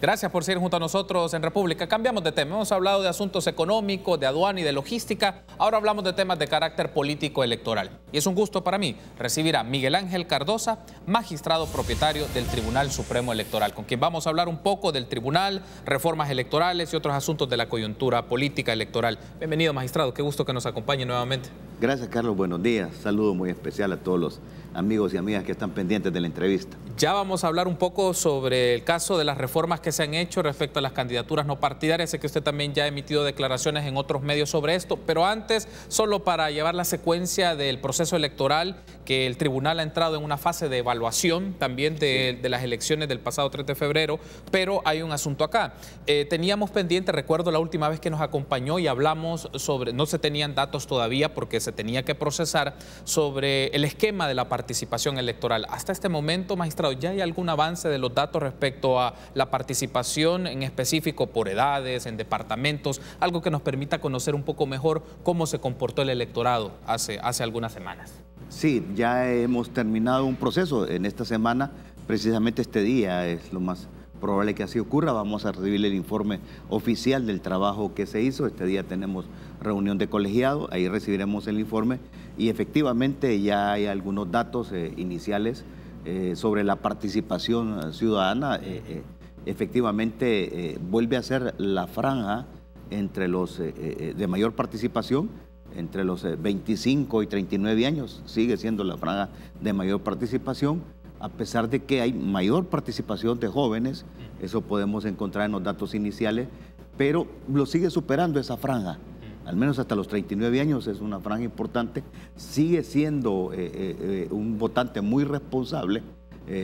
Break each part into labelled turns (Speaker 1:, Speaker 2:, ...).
Speaker 1: Gracias por seguir junto a nosotros en República. Cambiamos de tema. Hemos hablado de asuntos económicos, de aduana y de logística. Ahora hablamos de temas de carácter político electoral. Y es un gusto para mí recibir a Miguel Ángel Cardosa, magistrado propietario del Tribunal Supremo Electoral, con quien vamos a hablar un poco del tribunal, reformas electorales y otros asuntos de la coyuntura política electoral. Bienvenido, magistrado. Qué gusto que nos acompañe nuevamente.
Speaker 2: Gracias, Carlos. Buenos días. Saludo muy especial a todos los amigos y amigas que están pendientes de la entrevista.
Speaker 1: Ya vamos a hablar un poco sobre el caso de las reformas que se han hecho respecto a las candidaturas no partidarias. Sé que usted también ya ha emitido declaraciones en otros medios sobre esto, pero antes, solo para llevar la secuencia del proceso electoral, que el tribunal ha entrado en una fase de evaluación también de, las elecciones del pasado 3 de febrero, pero hay un asunto acá. Eh, teníamos pendiente, recuerdo la última vez que nos acompañó y hablamos sobre, no se tenían datos todavía porque se tenía que procesar sobre el esquema de la participación electoral. Hasta este momento, magistrado, ¿ya hay algún avance de los datos respecto a la participación en específico por edades, en departamentos, algo que nos permita conocer un poco mejor cómo se comportó el electorado hace, hace algunas semanas?
Speaker 2: Sí, ya hemos terminado un proceso en esta semana, precisamente este día es lo más probable que así ocurra. Vamos a recibir el informe oficial del trabajo que se hizo. Este día tenemos reunión de colegiado, ahí recibiremos el informe y efectivamente ya hay algunos datos eh, iniciales eh, sobre la participación ciudadana. Eh, efectivamente vuelve a ser la franja entre los de mayor participación entre los 25 y 39 años, sigue siendo la franja de mayor participación a pesar de que hay mayor participación de jóvenes, eso podemos encontrar en los datos iniciales, pero lo sigue superando esa franja, al menos hasta los 39 años es una franja importante, sigue siendo eh, eh, eh, un votante muy responsable,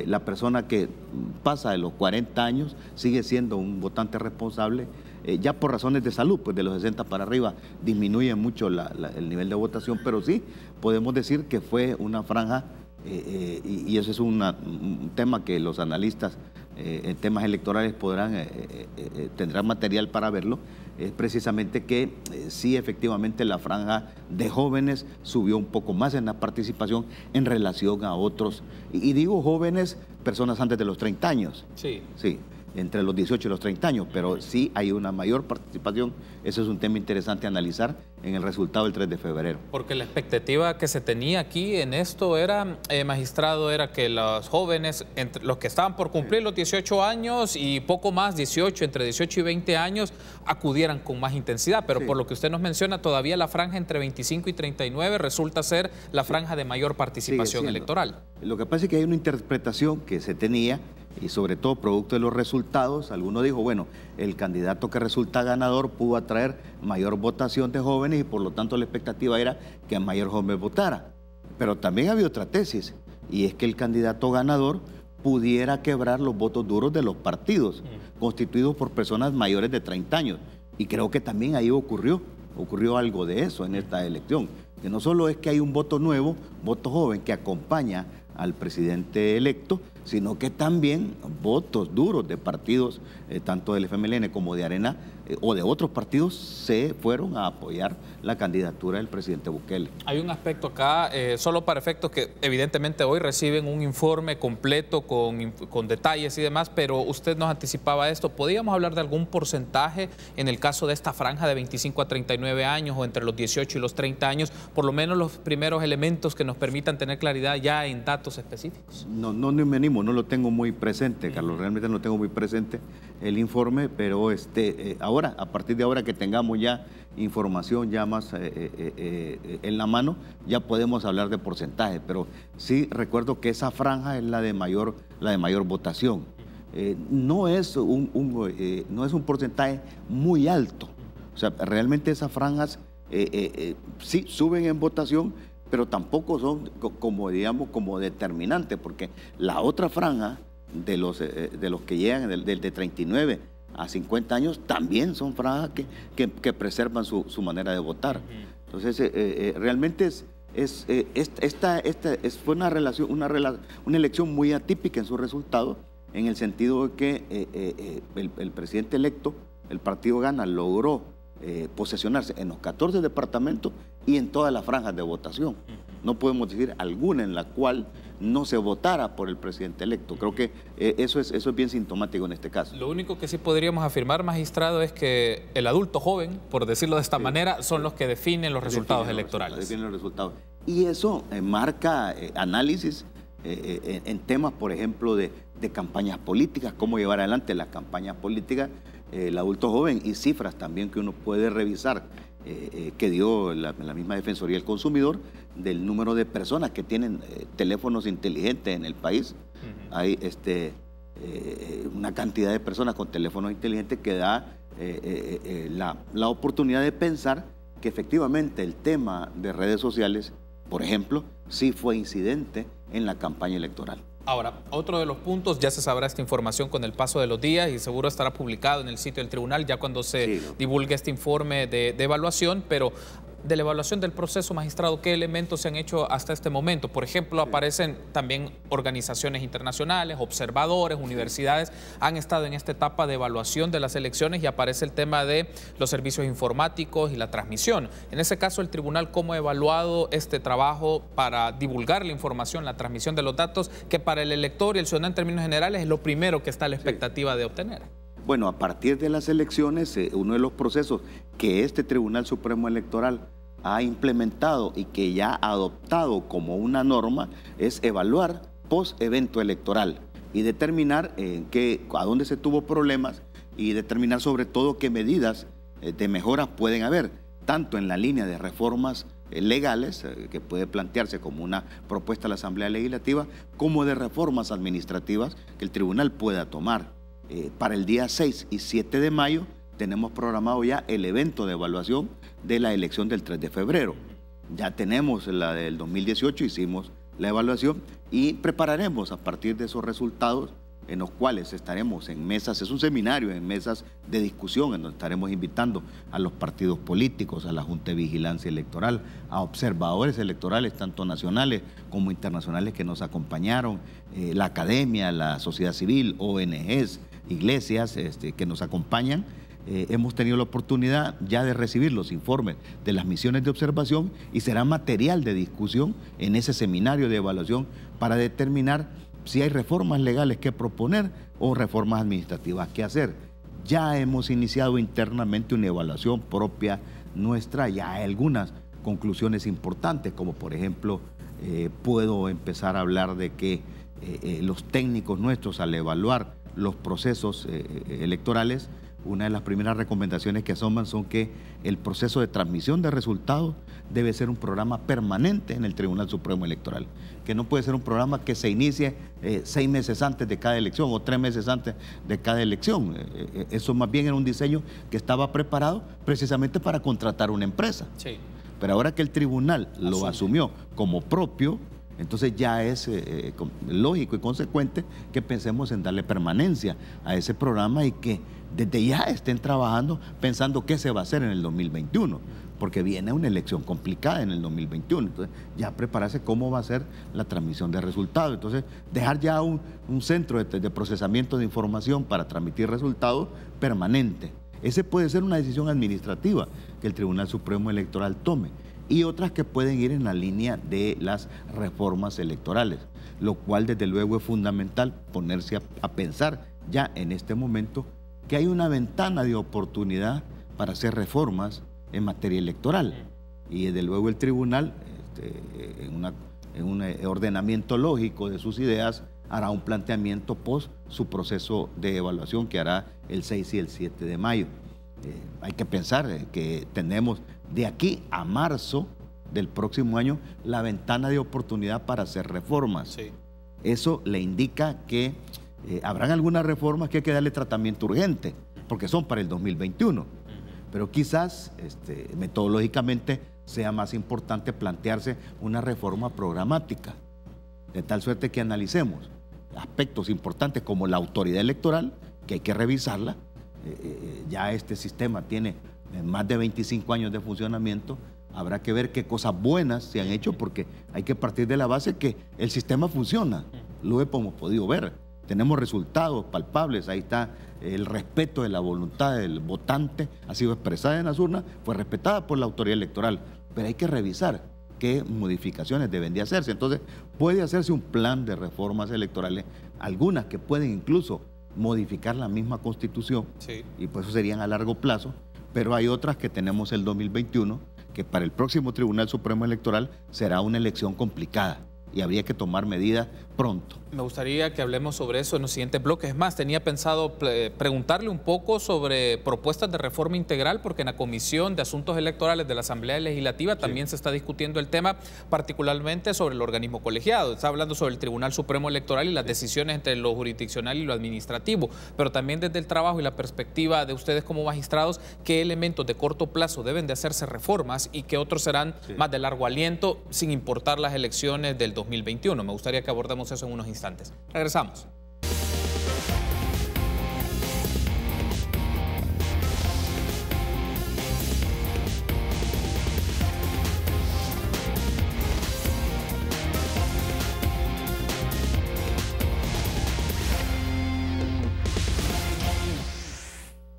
Speaker 2: la persona que pasa de los 40 años sigue siendo un votante responsable, ya por razones de salud, pues de los 60 para arriba disminuye mucho el nivel de votación, pero sí podemos decir que fue una franja eh, y, ese es un tema que los analistas en temas electorales podrán, tendrán material para verlo, es precisamente que sí efectivamente la franja de jóvenes subió un poco más en la participación en relación a otros, y, y digo jóvenes, personas antes de los 30 años.
Speaker 1: Sí.
Speaker 2: Sí entre los 18 y los 30 años, pero sí hay una mayor participación. Eso es un tema interesante a analizar en el resultado del 3 de febrero.
Speaker 1: Porque la expectativa que se tenía aquí en esto era, eh, magistrado, era que los jóvenes, entre los que estaban por cumplir los 18 años y poco más, 18, entre 18 y 20 años, acudieran con más intensidad. Pero por lo que usted nos menciona, todavía la franja entre 25 y 39 resulta ser la franja de mayor participación electoral.
Speaker 2: Lo que pasa es que hay una interpretación que se tenía y sobre todo producto de los resultados, alguno dijo, bueno, el candidato que resulta ganador pudo atraer mayor votación de jóvenes y por lo tanto la expectativa era que mayor joven votara. Pero también había otra tesis, y es que el candidato ganador pudiera quebrar los votos duros de los partidos, constituidos por personas mayores de 30 años. Y creo que también ahí ocurrió, ocurrió algo de eso en esta elección, que no solo es que hay un voto nuevo, voto joven, que acompaña al presidente electo, sino que también votos duros de partidos, eh, tanto del FMLN como de Arena, eh, o de otros partidos, se fueron a apoyar la candidatura del presidente Bukele.
Speaker 1: Hay un aspecto acá, eh, solo para efectos que evidentemente hoy reciben un informe completo con, con, detalles y demás, pero usted nos anticipaba esto. ¿Podríamos hablar de algún porcentaje en el caso de esta franja de 25 a 39 años o entre los 18 y los 30 años, por lo menos los primeros elementos que nos permitan tener claridad ya en datos específicos?
Speaker 2: No, no, no me animo, no lo tengo muy presente, Carlos, realmente no tengo muy presente el informe, pero este, eh, ahora, a partir de ahora que tengamos ya información ya más eh, eh, en la mano, ya podemos hablar de porcentaje, pero sí recuerdo que esa franja es la de mayor, la de mayor votación. no, es un, no es un porcentaje muy alto, o sea, realmente esas franjas sí suben en votación, pero tampoco son como, digamos, como determinantes, porque la otra franja de los, eh, de los que llegan del, de 39 a 50 años también son franjas que, que, preservan su, su, manera de votar. Entonces, eh, eh, realmente es, es, esta, esta es, fue una, relación, una, una elección muy atípica en su resultado, en el sentido de que el, el, presidente electo, el partido Gana, logró posesionarse en los 14 departamentos y en todas las franjas de votación. no podemos decir alguna en la cual no se votara por el presidente electo. Creo que eh, eso, es, eso es bien sintomático en este caso.
Speaker 1: Lo único que sí podríamos afirmar, magistrado, es que el adulto joven, por decirlo de esta manera, son los que definen los resultados electorales.
Speaker 2: definen los resultados. Y eso eh, marca eh, análisis en temas, por ejemplo, de, campañas políticas, cómo llevar adelante las campañas políticas, el adulto joven y cifras también que uno puede revisar que dio la, la misma Defensoría del Consumidor del número de personas que tienen eh, teléfonos inteligentes en el país. Hay este, eh, una cantidad de personas con teléfonos inteligentes que da eh, la, la, oportunidad de pensar que efectivamente el tema de redes sociales, por ejemplo, sí fue incidente en la campaña electoral.
Speaker 1: Ahora, otro de los puntos, ya se sabrá esta información con el paso de los días y seguro estará publicado en el sitio del tribunal ya cuando se divulgue este informe de, de, evaluación, pero de la evaluación del proceso magistrado, ¿qué elementos se han hecho hasta este momento? Por ejemplo, aparecen también organizaciones internacionales, observadores, universidades, han estado en esta etapa de evaluación de las elecciones y aparece el tema de los servicios informáticos y la transmisión. En ese caso, el tribunal, ¿cómo ha evaluado este trabajo para divulgar la información, la transmisión de los datos, que para el elector y el ciudadano en términos generales es lo primero que está a la expectativa de obtener?
Speaker 2: Bueno, a partir de las elecciones, eh, uno de los procesos que este Tribunal Supremo Electoral ha implementado y que ya ha adoptado como una norma es evaluar post-evento electoral y determinar qué, a dónde se tuvo problemas y determinar sobre todo qué medidas eh, de mejoras pueden haber, tanto en la línea de reformas eh, legales, eh, que puede plantearse como una propuesta a la Asamblea Legislativa, como de reformas administrativas que el tribunal pueda tomar. Para el día 6 y 7 de mayo tenemos programado ya el evento de evaluación de la elección del 3 de febrero. Ya tenemos la del 2018, hicimos la evaluación y prepararemos a partir de esos resultados en los cuales estaremos en mesas, es un seminario en mesas de discusión en donde estaremos invitando a los partidos políticos, a la Junta de Vigilancia Electoral, a observadores electorales, tanto nacionales como internacionales que nos acompañaron, eh, la academia, la sociedad civil, ONGs, iglesias este, que nos acompañan eh, hemos tenido la oportunidad ya de recibir los informes de las misiones de observación y será material de discusión en ese seminario de evaluación para determinar si hay reformas legales que proponer o reformas administrativas que hacer. Ya hemos iniciado internamente una evaluación propia nuestra, ya hay algunas conclusiones importantes, como por ejemplo, eh, puedo empezar a hablar de que eh, los técnicos nuestros al evaluar los procesos electorales una de las primeras recomendaciones que asoman son que el proceso de transmisión de resultados debe ser un programa permanente en el Tribunal Supremo Electoral, que no puede ser un programa que se inicie eh, seis meses antes de cada elección o tres meses antes de cada elección. Eh, eh, eso más bien era un diseño que estaba preparado precisamente para contratar una empresa. Pero ahora que el tribunal lo asumió como propio, entonces ya es lógico y consecuente que pensemos en darle permanencia a ese programa y que desde ya estén trabajando pensando qué se va a hacer en el 2021, porque viene una elección complicada en el 2021. Entonces, ya prepararse cómo va a ser la transmisión de resultados. Entonces, dejar ya un, centro de, procesamiento de información para transmitir resultados permanente. Ese puede ser una decisión administrativa que el Tribunal Supremo Electoral tome y otras que pueden ir en la línea de las reformas electorales, lo cual desde luego es fundamental ponerse a pensar ya en este momento que hay una ventana de oportunidad para hacer reformas en materia electoral. Y desde luego el tribunal, este, en, un ordenamiento lógico de sus ideas, hará un planteamiento post su proceso de evaluación que hará el 6 y el 7 de mayo. Eh, hay que pensar eh, que tenemos de aquí a marzo del próximo año la ventana de oportunidad para hacer reformas. Eso le indica que eh, habrán algunas reformas que hay que darle tratamiento urgente, porque son para el 2021. Pero quizás este, metodológicamente sea más importante plantearse una reforma programática, de tal suerte que analicemos aspectos importantes como la autoridad electoral, que hay que revisarla. Eh, eh, ya este sistema tiene más de 25 años de funcionamiento, habrá que ver qué cosas buenas se han hecho porque hay que partir de la base que el sistema funciona. Lo hemos podido ver tenemos resultados palpables, ahí está el respeto de la voluntad del votante, ha sido expresada en las urnas, fue respetada por la autoridad electoral, pero hay que revisar qué modificaciones deben de hacerse. Entonces, puede hacerse un plan de reformas electorales, algunas que pueden incluso modificar la misma constitución, y pues eso serían a largo plazo, pero hay otras que tenemos el 2021, que para el próximo Tribunal Supremo Electoral será una elección complicada y habría que tomar medidas pronto.
Speaker 1: Me gustaría que hablemos sobre eso en los siguientes bloques. Es más, tenía pensado preguntarle un poco sobre propuestas de reforma integral, porque en la Comisión de Asuntos Electorales de la Asamblea Legislativa también se está discutiendo el tema, particularmente sobre el organismo colegiado. Está hablando sobre el Tribunal Supremo Electoral y las decisiones entre lo jurisdiccional y lo administrativo, pero también desde el trabajo y la perspectiva de ustedes como magistrados, qué elementos de corto plazo deben de hacerse reformas y qué otros serán más de largo aliento, sin importar las elecciones del 2021. Me gustaría que abordemos eso en unos instantes. Regresamos.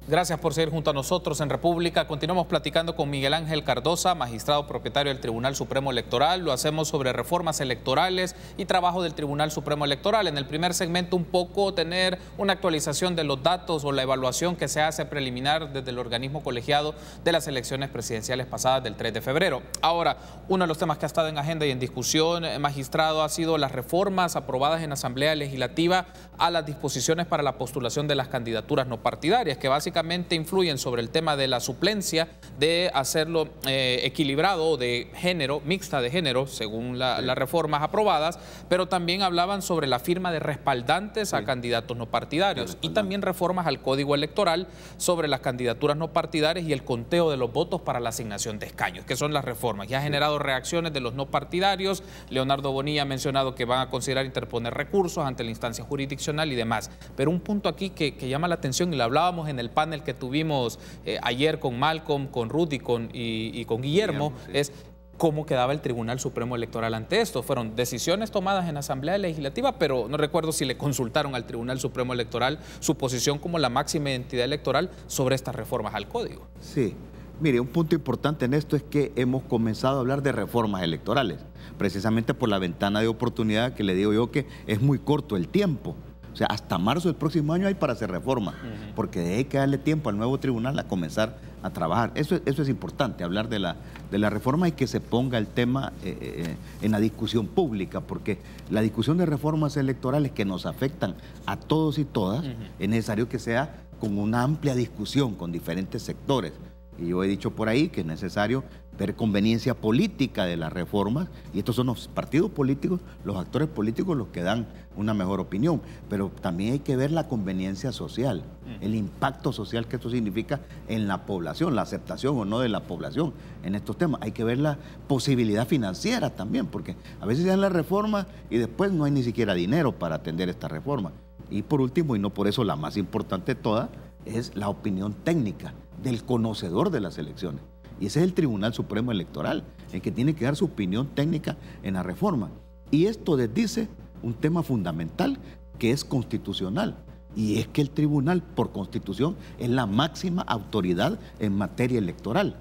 Speaker 1: Gracias por seguir junto a nosotros en República. Continuamos platicando con Miguel Ángel Cardosa, magistrado propietario del Tribunal Supremo Electoral. Lo hacemos sobre reformas electorales y trabajo del Tribunal Supremo Electoral. En el primer segmento un poco tener una actualización de los datos o la evaluación que se hace preliminar desde el organismo colegiado de las elecciones presidenciales pasadas del 3 de febrero. Ahora, uno de los temas que ha estado en agenda y en discusión, eh, magistrado, ha sido las reformas aprobadas en Asamblea Legislativa a las disposiciones para la postulación de las candidaturas no partidarias, que básicamente influyen sobre el tema de la suplencia, de hacerlo eh, equilibrado de género, mixta de género, según las reformas aprobadas, pero también hablaban sobre la firma de respaldantes a candidatos no partidarios y también reformas al código electoral sobre las candidaturas no partidarias y el conteo de los votos para la asignación de escaños, que son las reformas. Ya ha generado reacciones de los no partidarios. Leonardo Bonilla ha mencionado que van a considerar interponer recursos ante la instancia jurisdiccional y demás. Pero un punto aquí que, que llama la atención y lo hablábamos en el panel el que tuvimos eh, ayer con Malcolm, con Ruth y con, y, con Guillermo, es cómo quedaba el Tribunal Supremo Electoral ante esto. Fueron decisiones tomadas en Asamblea Legislativa, pero no recuerdo si le consultaron al Tribunal Supremo Electoral su posición como la máxima entidad electoral sobre estas reformas al código.
Speaker 2: Sí. Mire, un punto importante en esto es que hemos comenzado a hablar de reformas electorales, precisamente por la ventana de oportunidad que le digo yo que es muy corto el tiempo. O sea, hasta marzo del próximo año hay para hacer reforma, porque hay que darle tiempo al nuevo tribunal a comenzar a trabajar. Eso, eso es importante, hablar de la, de la reforma y que se ponga el tema eh, eh, en la discusión pública, porque la discusión de reformas electorales que nos afectan a todos y todas, es necesario que sea con una amplia discusión con diferentes sectores. Y yo he dicho por ahí que es necesario ver conveniencia política de las reformas, y estos son los partidos políticos, los actores políticos los que dan una mejor opinión, pero también hay que ver la conveniencia social, el impacto social que esto significa en la población, la aceptación o no de la población en estos temas. Hay que ver la posibilidad financiera también, porque a veces se dan las reformas y después no hay ni siquiera dinero para atender esta reforma. Y por último, y no por eso la más importante de todas, es la opinión técnica del conocedor de las elecciones. Y ese es el Tribunal Supremo Electoral, el que tiene que dar su opinión técnica en la reforma. Y esto desdice un tema fundamental que es constitucional. Y es que el tribunal, por constitución, es la máxima autoridad en materia electoral.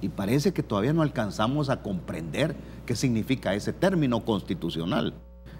Speaker 2: Y parece que todavía no alcanzamos a comprender qué significa ese término constitucional.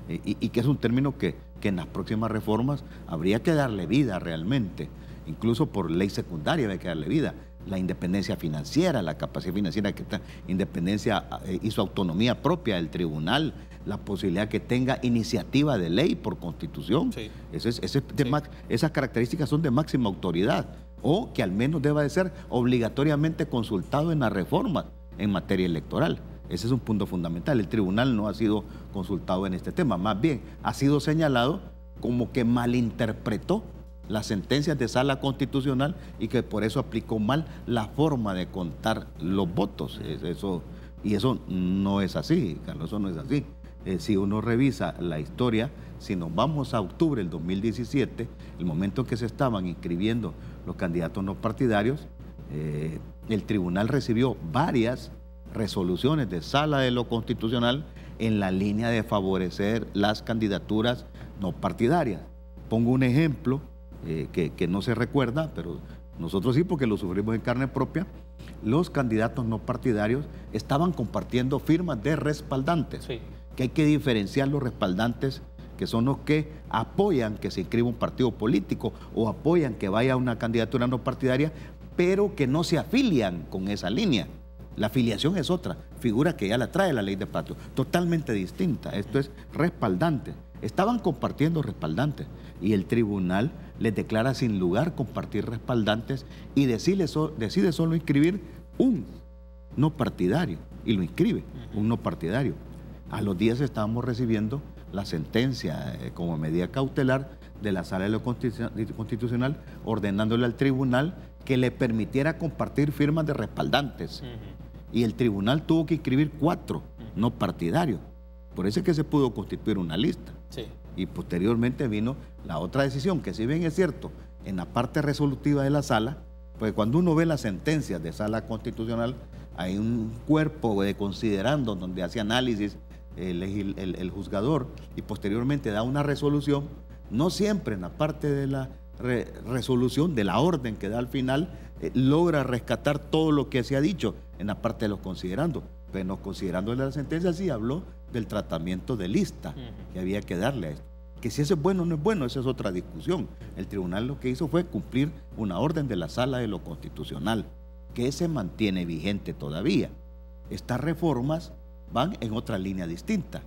Speaker 2: Y, que es un término que, que en las próximas reformas habría que darle vida realmente incluso por ley secundaria hay que darle vida. La independencia financiera, la capacidad financiera que está, independencia eh, y su autonomía propia del tribunal, la posibilidad que tenga iniciativa de ley por constitución. Esas características son de máxima autoridad o que al menos deba de ser obligatoriamente consultado en la reforma en materia electoral. Ese es un punto fundamental. El tribunal no ha sido consultado en este tema, más bien ha sido señalado como que malinterpretó las sentencias de sala constitucional y que por eso aplicó mal la forma de contar los votos. Eso, y eso no es así, Carlos, eso no es así. Eh, si uno revisa la historia, si nos vamos a octubre del 2017, el momento en que se estaban inscribiendo los candidatos no partidarios, eh, el tribunal recibió varias resoluciones de sala de lo constitucional en la línea de favorecer las candidaturas no partidarias. Pongo un ejemplo, eh, que, no se recuerda, pero nosotros sí, porque lo sufrimos en carne propia, los candidatos no partidarios estaban compartiendo firmas de respaldantes. Que hay que diferenciar los respaldantes que son los que apoyan que se inscriba un partido político o apoyan que vaya una candidatura no partidaria, pero que no se afilian con esa línea. La afiliación es otra, figura que ya la trae la ley de patio, totalmente distinta. Esto es respaldante. Estaban compartiendo respaldantes y el tribunal les declara sin lugar compartir respaldantes y decide, decide solo inscribir un no partidario y lo inscribe, un no partidario. A los días estábamos recibiendo la sentencia eh, como medida cautelar de la Sala de lo Constitucional ordenándole al tribunal que le permitiera compartir firmas de respaldantes. Y el tribunal tuvo que inscribir cuatro, no partidarios. Por eso es que se pudo constituir una lista. Y posteriormente vino la otra decisión, que si bien es cierto, en la parte resolutiva de la sala, pues cuando uno ve las sentencias de sala constitucional, hay un cuerpo de considerando donde hace análisis el, juzgador y posteriormente da una resolución, no siempre en la parte de la resolución, de la orden que da al final, eh, logra rescatar todo lo que se ha dicho en la parte de los considerando. Pero no considerando la sentencia sí habló del tratamiento de lista que había que darle a esto. Que si eso es bueno o no es bueno, esa es otra discusión. El tribunal lo que hizo fue cumplir una orden de la sala de lo constitucional, que se mantiene vigente todavía. Estas reformas van en otra línea distinta.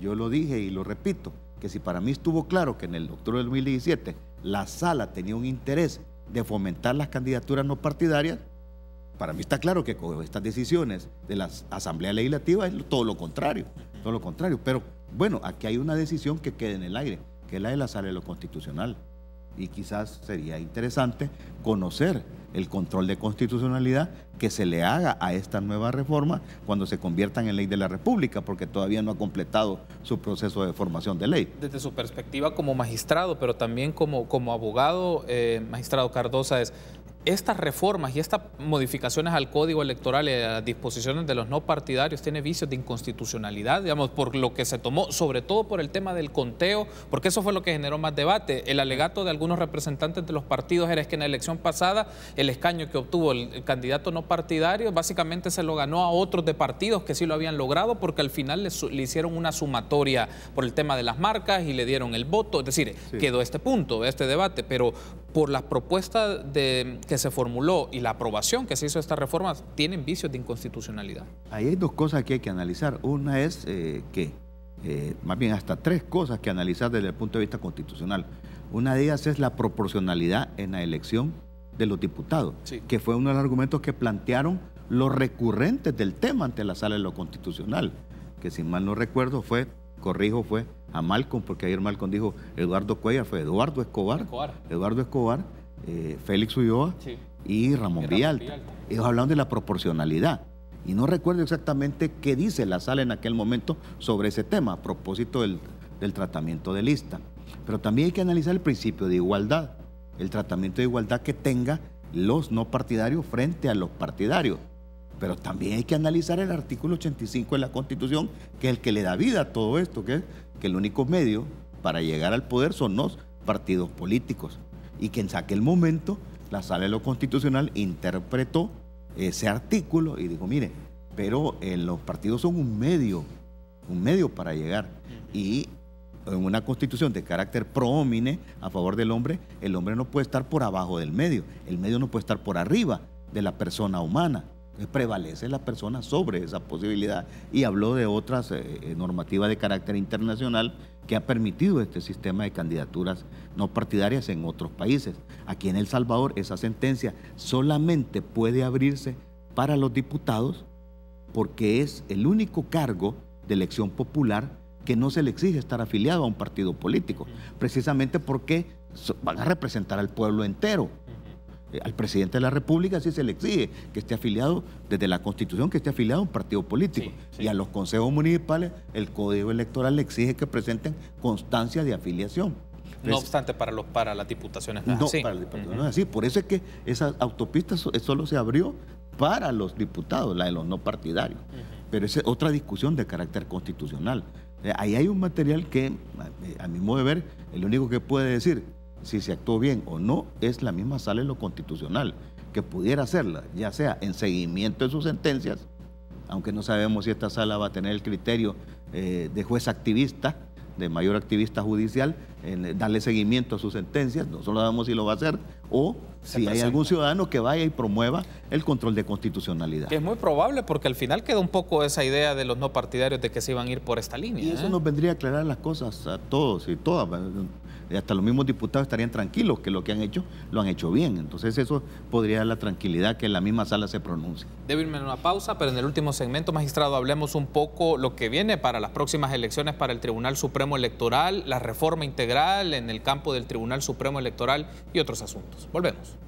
Speaker 2: Yo lo dije y lo repito, que si para mí estuvo claro que en el octubre del 2017 la sala tenía un interés de fomentar las candidaturas no partidarias, para mí está claro que con estas decisiones de la Asamblea Legislativa es todo lo contrario, todo lo contrario. Pero bueno, aquí hay una decisión que queda en el aire, que es la de la Sala de lo Constitucional. Y quizás sería interesante conocer el control de constitucionalidad que se le haga a esta nueva reforma cuando se conviertan en ley de la República, porque todavía no ha completado su proceso de formación de ley.
Speaker 1: Desde su perspectiva como magistrado, pero también como, como abogado, eh, magistrado Cardosa, es estas reformas y estas modificaciones al código electoral y a las disposiciones de los no partidarios tiene vicios de inconstitucionalidad, digamos, por lo que se tomó, sobre todo por el tema del conteo, porque eso fue lo que generó más debate. El alegato de algunos representantes de los partidos era que en la elección pasada el escaño que obtuvo el, candidato no partidario básicamente se lo ganó a otros de partidos que sí lo habían logrado porque al final le, hicieron una sumatoria por el tema de las marcas y le dieron el voto, es decir, quedó este punto, este debate, pero por las propuestas de, que se formuló y la aprobación que se hizo de esta reforma tienen vicios de inconstitucionalidad.
Speaker 2: Ahí hay dos cosas que hay que analizar. Una es eh, que, eh, más bien hasta tres cosas que analizar desde el punto de vista constitucional. Una de ellas es la proporcionalidad en la elección de los diputados, que fue uno de los argumentos que plantearon los recurrentes del tema ante la sala de lo constitucional, que si mal no recuerdo fue, corrijo, fue a Malcolm, porque ayer Malcolm dijo Eduardo Cuellar, fue Eduardo Escobar, Eduardo Escobar, eh, Félix Ulloa y Ramón Villalta. Ellos hablaron de la proporcionalidad. Y no recuerdo exactamente qué dice la sala en aquel momento sobre ese tema, a propósito del, del tratamiento de lista. Pero también hay que analizar el principio de igualdad, el tratamiento de igualdad que tenga los no partidarios frente a los partidarios. Pero también hay que analizar el artículo 85 de la Constitución, que es el que le da vida a todo esto, que es que el único medio para llegar al poder son los partidos políticos. Y que en aquel momento la Sala de lo Constitucional interpretó ese artículo y dijo, mire, pero eh, los partidos son un medio, un medio para llegar. Y en una constitución de carácter pro a favor del hombre, el hombre no puede estar por abajo del medio, el medio no puede estar por arriba de la persona humana. Prevalece la persona sobre esa posibilidad y habló de otras eh, eh, normativas de carácter internacional que ha permitido este sistema de candidaturas no partidarias en otros países. Aquí en El Salvador esa sentencia solamente puede abrirse para los diputados porque es el único cargo de elección popular que no se le exige estar afiliado a un partido político, precisamente porque van a representar al pueblo entero al presidente de la República sí se le exige que esté afiliado, desde la Constitución, que esté afiliado a un partido político. Y a los consejos municipales, el Código Electoral le exige que presenten constancia de afiliación.
Speaker 1: No obstante, para, los, para las diputaciones
Speaker 2: no, para las diputaciones no es así. Por eso es que esa autopista solo se abrió para los diputados, la de los no partidarios. Pero esa es otra discusión de carácter constitucional. Eh, ahí hay un material que, a mi modo de ver, el único que puede decir si se actuó bien o no, es la misma sala en lo constitucional, que pudiera hacerla, ya sea en seguimiento de sus sentencias, aunque no sabemos si esta sala va a tener el criterio eh, de juez activista, de mayor activista judicial, en darle seguimiento a sus sentencias, no solo sabemos si lo va a hacer, o si hay algún ciudadano que vaya y promueva el control de constitucionalidad.
Speaker 1: es muy probable porque al final queda un poco esa idea de los no partidarios de que se iban a ir por esta línea.
Speaker 2: Y eso ¿eh? nos vendría a aclarar las cosas a todos y todas hasta los mismos diputados estarían tranquilos que lo que han hecho lo han hecho bien. Entonces eso podría dar la tranquilidad que en la misma sala se pronuncie.
Speaker 1: Debo irme una pausa, pero en el último segmento, magistrado, hablemos un poco lo que viene para las próximas elecciones para el Tribunal Supremo Electoral, la reforma integral en el campo del Tribunal Supremo Electoral y otros asuntos. Volvemos.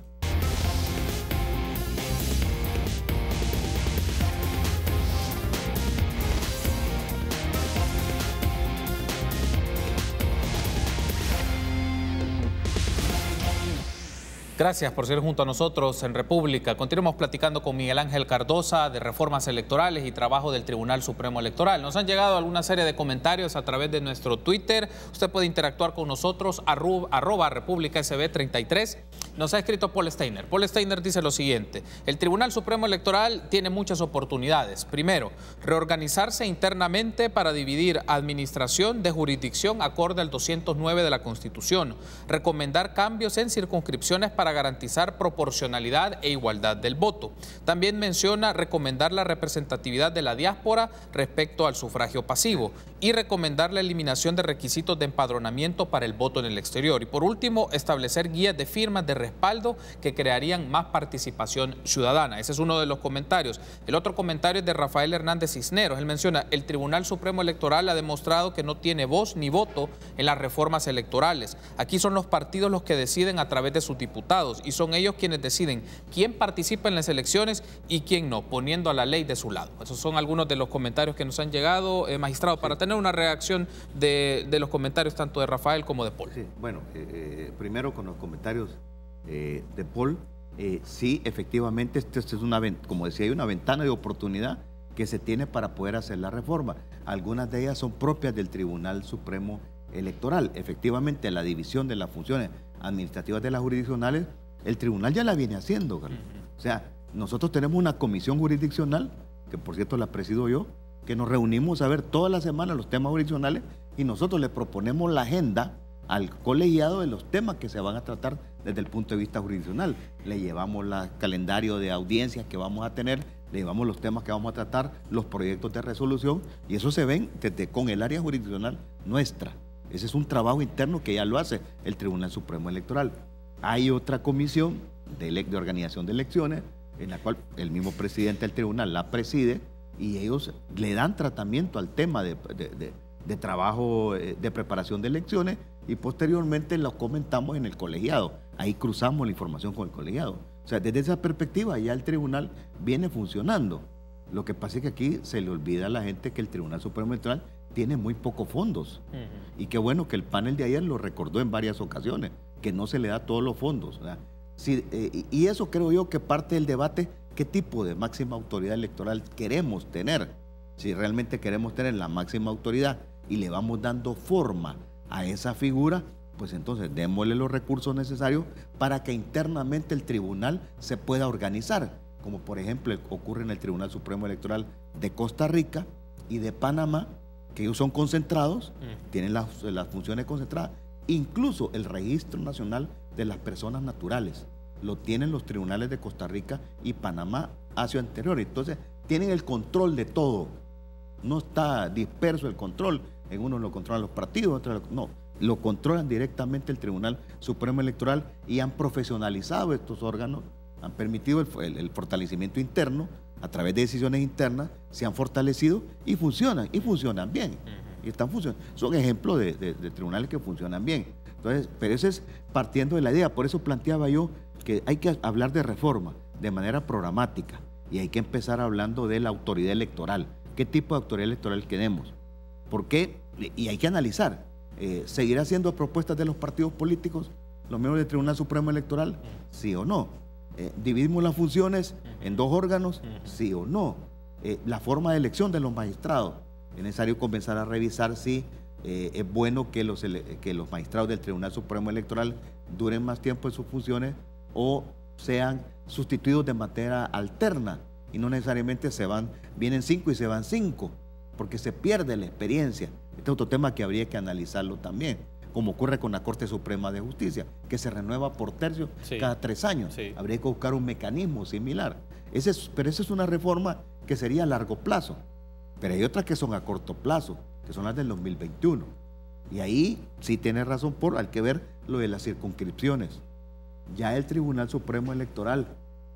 Speaker 1: Gracias por ser junto a nosotros en República. Continuamos platicando con Miguel Ángel Cardosa de reformas electorales y trabajo del Tribunal Supremo Electoral. Nos han llegado alguna serie de comentarios a través de nuestro Twitter. Usted puede interactuar con nosotros, arroba, República SB 33. Nos ha escrito Paul Steiner. Paul Steiner dice lo siguiente. El Tribunal Supremo Electoral tiene muchas oportunidades. Primero, reorganizarse internamente para dividir administración de jurisdicción acorde al 209 de la Constitución. Recomendar cambios en circunscripciones para garantizar proporcionalidad e igualdad del voto. También menciona recomendar la representatividad de la diáspora respecto al sufragio pasivo y recomendar la eliminación de requisitos de empadronamiento para el voto en el exterior. Y por último, establecer guías de firmas de respaldo que crearían más participación ciudadana. Ese es uno de los comentarios. El otro comentario es de Rafael Hernández Cisneros. Él menciona, el Tribunal Supremo Electoral ha demostrado que no tiene voz ni voto en las reformas electorales. Aquí son los partidos los que deciden a través de sus diputados y son ellos quienes deciden quién participa en las elecciones y quién no, poniendo a la ley de su lado. Esos son algunos de los comentarios que nos han llegado, eh, magistrado, para tener una reacción de, los comentarios tanto de Rafael como de Paul.
Speaker 2: Sí, bueno, eh, eh, primero con los comentarios eh, de Paul, sí, efectivamente, esta es una, como decía, hay una ventana de oportunidad que se tiene para poder hacer la reforma. Algunas de ellas son propias del Tribunal Supremo Electoral. Efectivamente, la división de las funciones administrativas de las jurisdiccionales, el tribunal ya la viene haciendo. O sea, nosotros tenemos una comisión jurisdiccional, que por cierto la presido yo, que nos reunimos a ver toda la semana los temas jurisdiccionales y nosotros le proponemos la agenda al colegiado de los temas que se van a tratar desde el punto de vista jurisdiccional. Le llevamos el calendario de audiencias que vamos a tener, le llevamos los temas que vamos a tratar, los proyectos de resolución, y eso se ven desde con el área jurisdiccional nuestra. Ese es un trabajo interno que ya lo hace el Tribunal Supremo Electoral. Hay otra comisión de, de organización de elecciones, en la cual el mismo presidente del tribunal la preside, y ellos le dan tratamiento al tema de, trabajo eh, de preparación de elecciones y posteriormente lo comentamos en el colegiado. Ahí cruzamos la información con el colegiado. O sea, desde esa perspectiva ya el tribunal viene funcionando. Lo que pasa es que aquí se le olvida a la gente que el Tribunal Supremo Electoral tiene muy pocos fondos. Y qué bueno que el panel de ayer lo recordó en varias ocasiones, que no se le da todos los fondos. Eh, y eso creo yo que parte del debate qué tipo de máxima autoridad electoral queremos tener. Si realmente queremos tener la máxima autoridad y le vamos dando forma a esa figura, pues entonces démosle los recursos necesarios para que internamente el tribunal se pueda organizar, como por ejemplo ocurre en el Tribunal Supremo Electoral de Costa Rica y de Panamá, que ellos son concentrados, mm. tienen las, las funciones concentradas, incluso el Registro Nacional de las Personas Naturales lo tienen los tribunales de Costa Rica y Panamá hacia anterior. Entonces, tienen el control de todo. No está disperso el control. En uno lo controlan los partidos, otro no. Lo controlan directamente el Tribunal Supremo Electoral y han profesionalizado estos órganos, han permitido el, fortalecimiento interno a través de decisiones internas, se han fortalecido y funcionan, y funcionan bien. Y están funcionando. Son ejemplos de, de tribunales que funcionan bien. Entonces, pero eso es partiendo de la idea. Por eso planteaba yo que hay que hablar de reforma de manera programática y hay que empezar hablando de la autoridad electoral. ¿Qué tipo de autoridad electoral queremos? ¿Por qué? Y hay que analizar. Eh, ¿Seguirá haciendo propuestas de los partidos políticos los miembros del Tribunal Supremo Electoral? ¿Sí o no? Eh, ¿Dividimos las funciones en dos órganos? ¿Sí o no? Eh, la forma de elección de los magistrados. Es necesario comenzar a revisar si es bueno que los, que los magistrados del Tribunal Supremo Electoral duren más tiempo en sus funciones o sean sustituidos de manera alterna y no necesariamente se van, vienen cinco y se van cinco, porque se pierde la experiencia. Este es otro tema que habría que analizarlo también, como ocurre con la Corte Suprema de Justicia, que se renueva por tercio cada tres años. Habría que buscar un mecanismo similar. Ese pero esa es una reforma que sería a largo plazo. Pero hay otras que son a corto plazo, que son las del 2021. Y ahí sí tiene razón por, hay que ver lo de las circunscripciones. Ya el Tribunal Supremo Electoral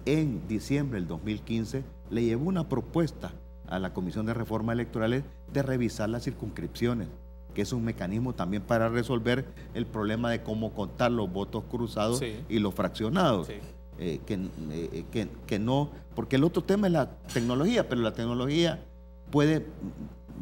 Speaker 2: en diciembre del 2015 le llevó una propuesta a la Comisión de Reforma Electorales de revisar las circunscripciones, que es un mecanismo también para resolver el problema de cómo contar los votos cruzados y los fraccionados. Eh, eh, que, que, no, porque el otro tema es la tecnología, pero la tecnología puede,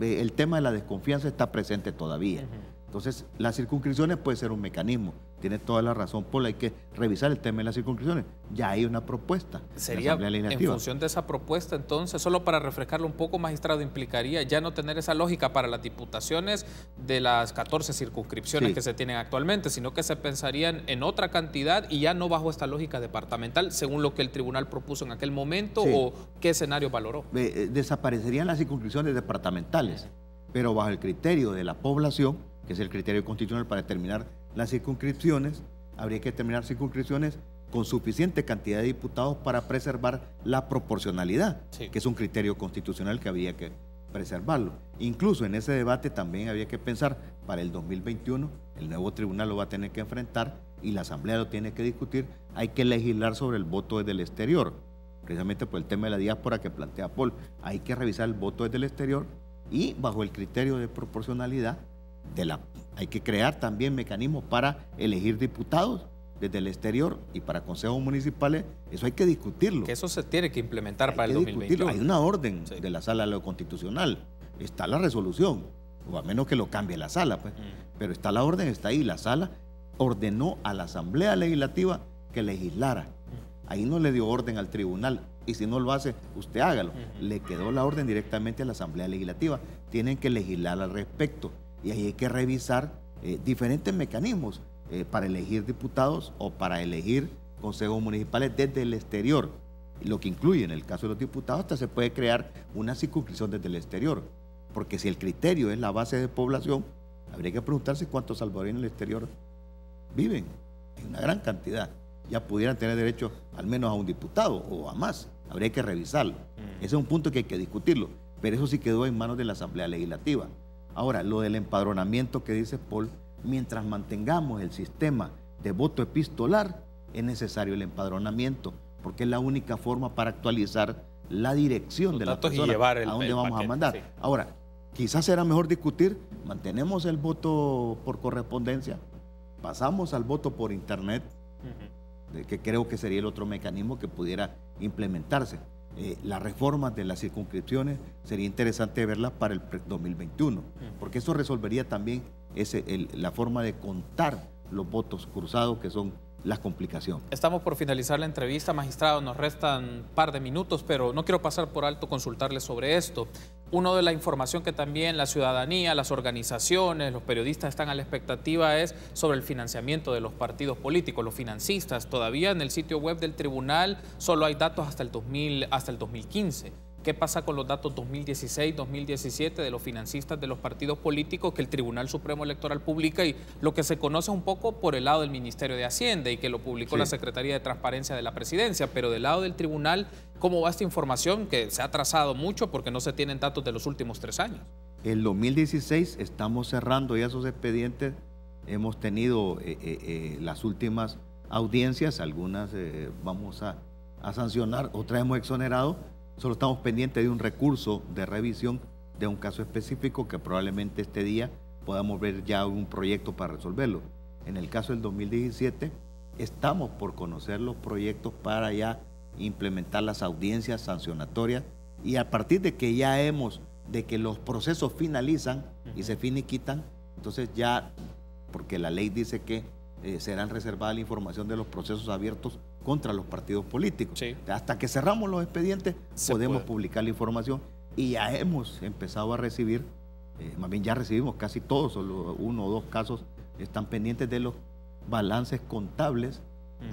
Speaker 2: eh, el tema de la desconfianza está presente todavía. Entonces, las circunscripciones puede ser un mecanismo. Tiene toda la razón, Paul. Hay que revisar el tema de las circunscripciones. Ya hay una propuesta.
Speaker 1: Sería en función de esa propuesta, entonces, solo para refrescarlo un poco, magistrado, implicaría ya no tener esa lógica para las diputaciones de las 14 circunscripciones que se tienen actualmente, sino que se pensarían en otra cantidad y ya no bajo esta lógica departamental, según lo que el tribunal propuso en aquel momento o qué escenario valoró.
Speaker 2: Eh, desaparecerían las circunscripciones departamentales, pero bajo el criterio de la población que es el criterio constitucional para determinar las circunscripciones, habría que determinar circunscripciones con suficiente cantidad de diputados para preservar la proporcionalidad, que es un criterio constitucional que había que preservarlo. Incluso en ese debate también había que pensar para el 2021, el nuevo tribunal lo va a tener que enfrentar y la Asamblea lo tiene que discutir, hay que legislar sobre el voto desde el exterior, precisamente por el tema de la diáspora que plantea Paul, hay que revisar el voto desde el exterior y bajo el criterio de proporcionalidad la, hay que crear también mecanismos para elegir diputados desde el exterior y para consejos municipales, eso hay que discutirlo.
Speaker 1: Que eso se tiene que implementar para el 2021.
Speaker 2: Hay una orden de la sala de lo constitucional, está la resolución, o a menos que lo cambie la sala, pues. Mm. pero está la orden, está ahí, la sala ordenó a la Asamblea Legislativa que legislara. Mm. Ahí no le dio orden al tribunal, y si no lo hace, usted hágalo. Le quedó la orden directamente a la Asamblea Legislativa. Tienen que legislar al respecto y ahí hay que revisar eh, diferentes mecanismos eh, para elegir diputados o para elegir consejos municipales desde el exterior. Lo que incluye en el caso de los diputados hasta se puede crear una circunscripción desde el exterior. Porque si el criterio es la base de población, habría que preguntarse cuántos salvadoreños en el exterior viven. En una gran cantidad. Ya pudieran tener derecho al menos a un diputado o a más. Habría que revisarlo. Mm. Ese es un punto que hay que discutirlo. Pero eso sí quedó en manos de la Asamblea Legislativa. Ahora, lo del empadronamiento que dice Paul, mientras mantengamos el sistema de voto epistolar, es necesario el empadronamiento, porque es la única forma para actualizar la dirección de la persona, a dónde vamos a mandar. Ahora, quizás será mejor discutir, mantenemos el voto por correspondencia, pasamos al voto por internet, que creo que sería el otro mecanismo que pudiera implementarse. Eh, las reformas de las circunscripciones sería interesante verlas para el 2021, porque eso resolvería también ese, la forma de contar los votos cruzados que son las complicaciones.
Speaker 1: Estamos por finalizar la entrevista, magistrado, nos restan un par de minutos, pero no quiero pasar por alto consultarle sobre esto. Uno de la información que también la ciudadanía, las organizaciones, los periodistas están a la expectativa es sobre el financiamiento de los partidos políticos, los financistas. Todavía en el sitio web del tribunal solo hay datos hasta el, 2000, hasta el 2015. ¿Qué pasa con los datos 2016-2017 de los financistas de los partidos políticos que el Tribunal Supremo Electoral publica y lo que se conoce un poco por el lado del Ministerio de Hacienda y que lo publicó la Secretaría de Transparencia de la Presidencia, pero del lado del tribunal, ¿cómo va esta información que se ha trazado mucho porque no se tienen datos de los últimos tres años?
Speaker 2: El 2016 estamos cerrando ya esos expedientes, hemos tenido eh, eh, eh, las últimas audiencias, algunas vamos a, a sancionar, otras hemos exonerado Solo estamos pendientes de un recurso de revisión de un caso específico que probablemente este día podamos ver ya un proyecto para resolverlo. En el caso del 2017, estamos por conocer los proyectos para ya implementar las audiencias sancionatorias y a partir de que ya hemos, de que los procesos finalizan y se finiquitan, entonces ya, porque la ley dice que eh, serán reservadas la información de los procesos abiertos contra los partidos políticos. Hasta que cerramos los expedientes podemos publicar la información y ya hemos empezado a recibir, eh, más bien ya recibimos casi todos, solo uno o dos casos están pendientes de los balances contables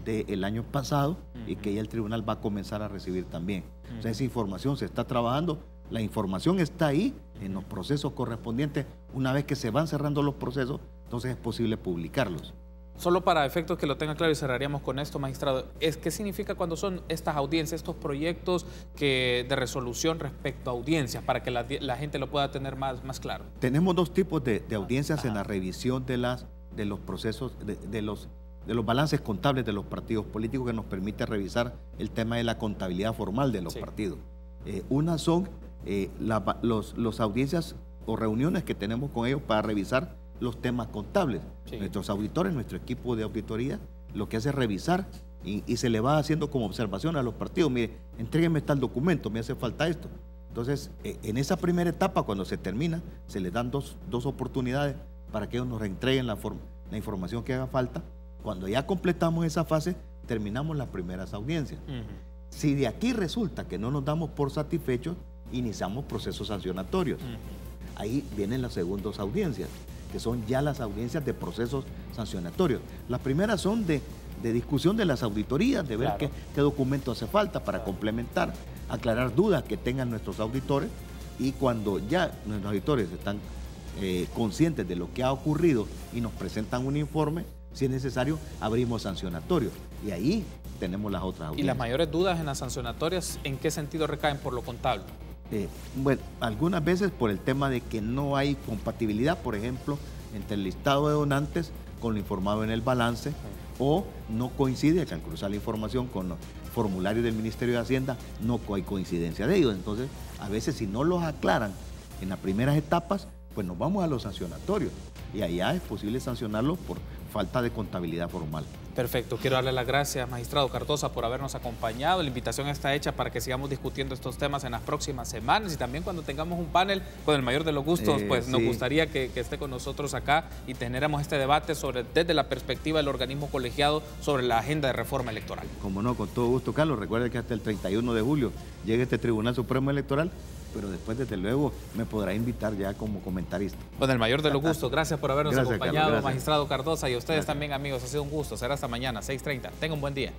Speaker 2: del año pasado y que ya el tribunal va a comenzar a recibir también. O sea, esa información se está trabajando, la información está ahí en los procesos correspondientes. Una vez que se van cerrando los procesos, entonces es posible publicarlos.
Speaker 1: Solo para efectos que lo tenga claro y cerraríamos con esto, magistrado, es ¿qué significa cuando son estas audiencias, estos proyectos que, de resolución respecto a audiencias, para que la, gente lo pueda tener más, más claro?
Speaker 2: Tenemos dos tipos de, audiencias en la revisión de, las, de los procesos, de, los, de los balances contables de los partidos políticos que nos permite revisar el tema de la contabilidad formal de los partidos. Eh, una son eh, los, audiencias o reuniones que tenemos con ellos para revisar los temas contables. Nuestros auditores, nuestro equipo de auditoría, lo que hace es revisar y, se le va haciendo como observación a los partidos. Mire, entréguenme tal documento, me hace falta esto. Entonces, eh, en esa primera etapa, cuando se termina, se les dan dos, oportunidades para que ellos nos reentreguen la, la información que haga falta. Cuando ya completamos esa fase, terminamos las primeras audiencias. Si de aquí resulta que no nos damos por satisfechos, iniciamos procesos sancionatorios. Ahí vienen las segundas audiencias que son ya las audiencias de procesos sancionatorios. Las primeras son de, discusión de las auditorías, de ver qué, documento hace falta para complementar, aclarar dudas que tengan nuestros auditores y cuando ya nuestros auditores están eh, conscientes de lo que ha ocurrido y nos presentan un informe, si es necesario, abrimos sancionatorios. Y ahí tenemos las otras audiencias.
Speaker 1: ¿Y las mayores dudas en las sancionatorias en qué sentido recaen por lo contable?
Speaker 2: Eh, bueno, algunas veces por el tema de que no hay compatibilidad, por ejemplo, entre el listado de donantes con lo informado en el balance o no coincide, que al cruzar la información con los formularios del Ministerio de Hacienda, no hay coincidencia de ellos. Entonces, a veces si no los aclaran en las primeras etapas, pues nos vamos a los sancionatorios y allá es posible sancionarlos por falta de contabilidad formal.
Speaker 1: Perfecto, quiero darle las gracias, magistrado Cardosa, por habernos acompañado. La invitación está hecha para que sigamos discutiendo estos temas en las próximas semanas y también cuando tengamos un panel con el mayor de los gustos, eh, pues nos gustaría que, esté con nosotros acá y tengamos este debate sobre desde la perspectiva del organismo colegiado sobre la agenda de reforma electoral.
Speaker 2: Como no, con todo gusto, Carlos. Recuerde que hasta el 31 de julio llega este Tribunal Supremo Electoral pero después desde luego me podrá invitar ya como comentarista.
Speaker 1: Con el mayor de los gustos, gracias por habernos acompañado, magistrado Cardosa, y a ustedes también amigos, ha sido un gusto, será hasta mañana, 6.30. Tenga un buen día.